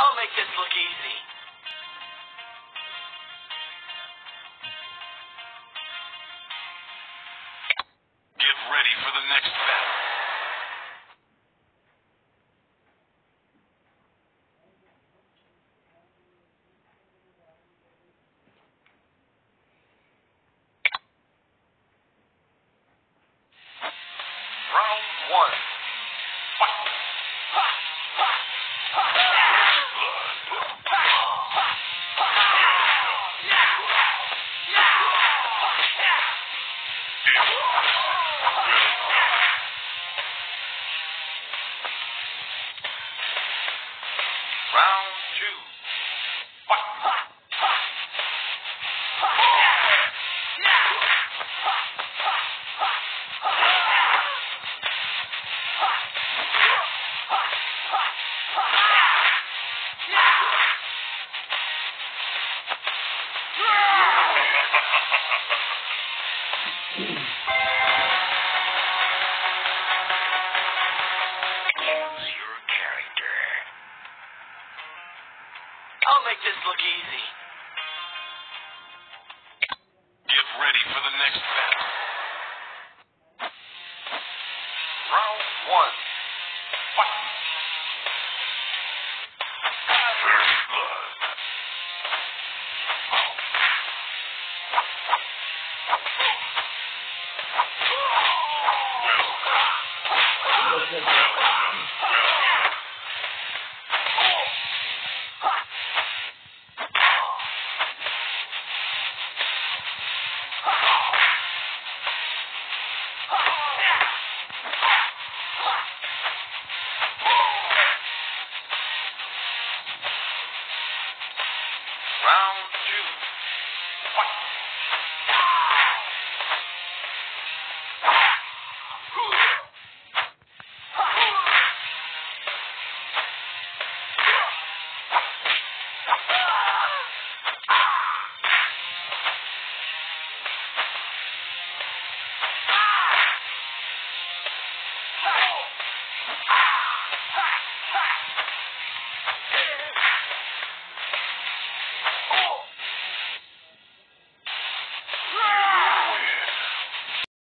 I'll make this look easy. Round two. Choose make this look easy. Get ready for the next battle. Round one. Fight. through